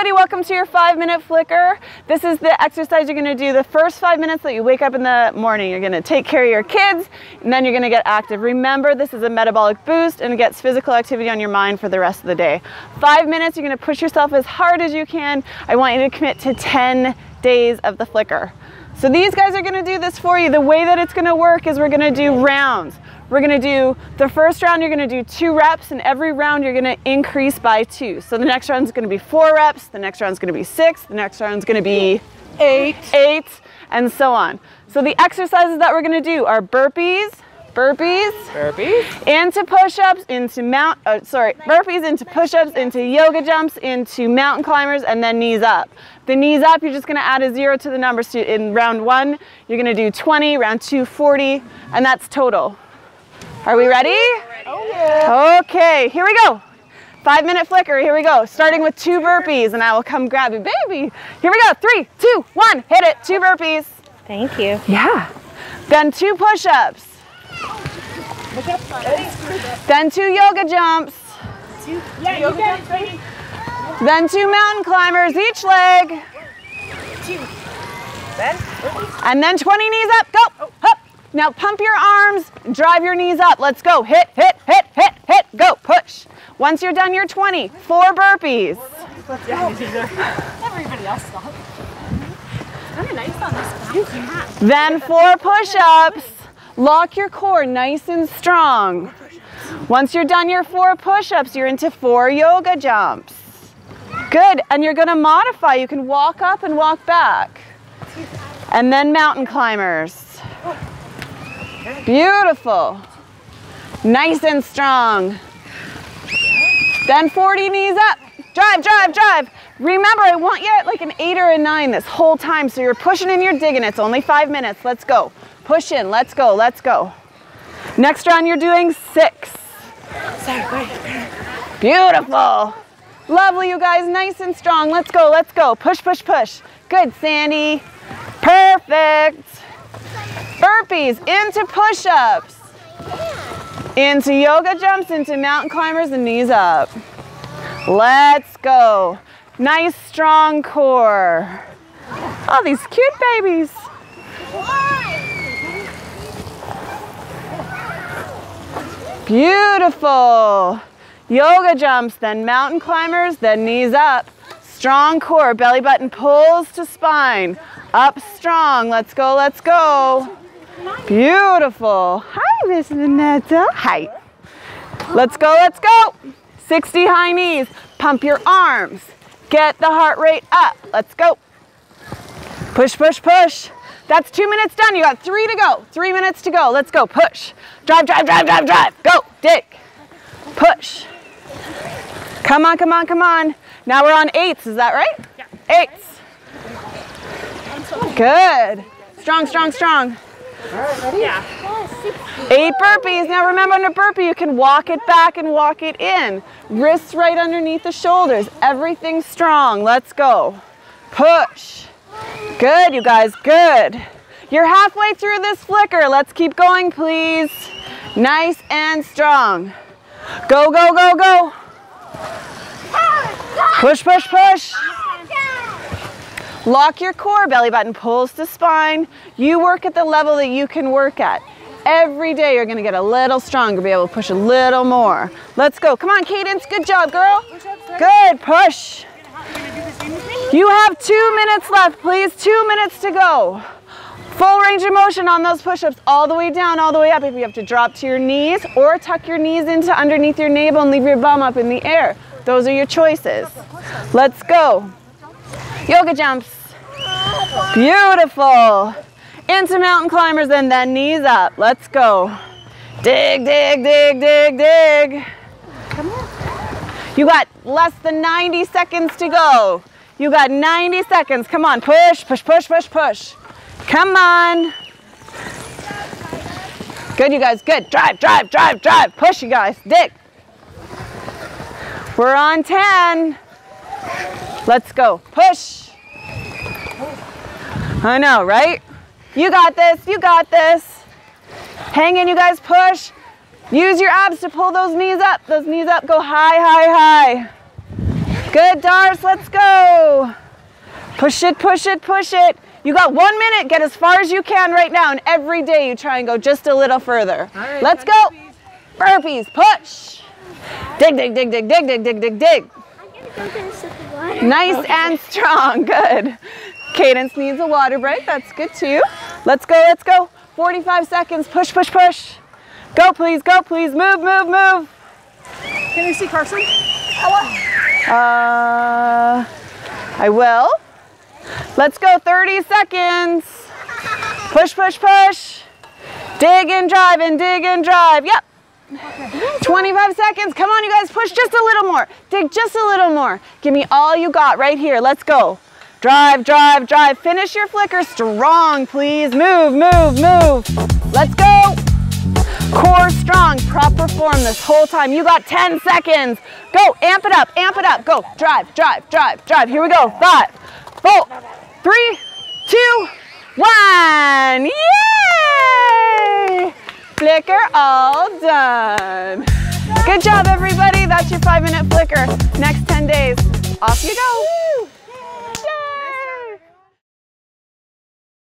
everybody, welcome to your five minute flicker. This is the exercise you're gonna do the first five minutes that you wake up in the morning. You're gonna take care of your kids and then you're gonna get active. Remember, this is a metabolic boost and it gets physical activity on your mind for the rest of the day. Five minutes, you're gonna push yourself as hard as you can. I want you to commit to 10 days of the flicker. So these guys are gonna do this for you. The way that it's gonna work is we're gonna do rounds. We're gonna do, the first round you're gonna do two reps and every round you're gonna increase by two. So the next round's gonna be four reps, the next round's gonna be six, the next round's gonna be eight, eight, and so on. So the exercises that we're gonna do are burpees, burpees, burpees, into push-ups, into mount, uh, sorry, burpees, into push-ups, into yoga jumps, into mountain climbers, and then knees up. The knees up, you're just gonna add a zero to the number. So in round one, you're gonna do 20, round two, 40, and that's total. Are we ready? Oh yeah. Okay, here we go. Five minute flicker, here we go. Starting with two burpees and I will come grab you. Baby, here we go. Three, two, one, hit it. Two burpees. Thank you. Yeah. Then two push-ups. Then two yoga jumps. Yeah, yoga jumps. Then two mountain climbers each leg. Two. Then, And then 20 knees up, go, up. Now pump your arms, drive your knees up. Let's go, hit, hit, hit, hit, hit, go, push. Once you're done your 20, four burpees. everybody else stop. Kind of nice on this. Then four push-ups. Lock your core nice and strong. Once you're done your four push-ups, you're into four yoga jumps. Good, and you're gonna modify. You can walk up and walk back. And then mountain climbers. Beautiful. Nice and strong. Then 40 knees up. Drive, drive, drive. Remember, I want you at like an eight or a nine this whole time. So you're pushing and you're digging. It's only five minutes. Let's go. Push in. Let's go. Let's go. Next round, you're doing six. Beautiful. Lovely, you guys. Nice and strong. Let's go. Let's go. Push, push, push. Good, Sandy. Perfect. Burpees into push-ups. Into yoga jumps, into mountain climbers and knees up. Let's go. Nice strong core. All these cute babies. Beautiful. Yoga jumps, then mountain climbers, then knees up. Strong core, belly button pulls to spine. Up strong. Let's go, let's go. Beautiful. Hi, Miss Vanessa. Hi. Let's go, let's go. 60 high knees. Pump your arms. Get the heart rate up. Let's go. Push, push, push. That's two minutes done. You got three to go. Three minutes to go. Let's go. Push. Drive, drive, drive, drive, drive. Go. Dig. Push. Come on, come on, come on. Now we're on eights. Is that right? Yeah. Eights. Good. Strong, strong, strong. Yeah. Eight burpees. Now remember under burpee, you can walk it back and walk it in. Wrists right underneath the shoulders. Everything strong. Let's go. Push. Good, you guys, good. You're halfway through this flicker. Let's keep going, please. Nice and strong. Go, go, go, go. Push, push, push. Lock your core, belly button pulls to spine. You work at the level that you can work at. Every day you're gonna get a little stronger, be able to push a little more. Let's go. Come on, Cadence. Good job, girl. Good, push. You have two minutes left, please. Two minutes to go. Full range of motion on those push-ups, all the way down, all the way up. If you have to drop to your knees or tuck your knees into underneath your navel and leave your bum up in the air. Those are your choices. Let's go. Yoga jumps. Beautiful. Into mountain climbers and then knees up. Let's go. Dig, dig, dig, dig, dig. You got less than 90 seconds to go. You got 90 seconds. Come on, push, push, push, push, push. Come on. Good, you guys, good. Drive, drive, drive, drive. Push, you guys. Dick. We're on 10. Let's go. Push. I know, right? You got this. You got this. Hang in, you guys. Push. Use your abs to pull those knees up. Those knees up. Go high, high, high. Good, Dars, let's go. Push it, push it, push it. You got one minute, get as far as you can right now, and every day you try and go just a little further. right, let's go. Burpees, push. Dig, dig, dig, dig, dig, dig, dig, dig, dig. Go get a sip of water. Nice and strong, good. Cadence needs a water break, that's good too. Let's go, let's go. 45 seconds, push, push, push. Go please, go please, move, move, move. Can I see Carson? Oh, Uh, I will. Let's go, 30 seconds. Push, push, push. Dig and drive and dig and drive, yep. 25 seconds, come on you guys, push just a little more. Dig just a little more. Give me all you got right here, let's go. Drive, drive, drive. Finish your flicker strong, please. Move, move, move. Let's go. Core strong, proper form this whole time. You got 10 seconds. Go, amp it up, amp it up. Go, drive, drive, drive, drive. Here we go. Five, four, three, two, one. Yay! Flicker all done. Good job, everybody. That's your five minute flicker. Next 10 days, off you go.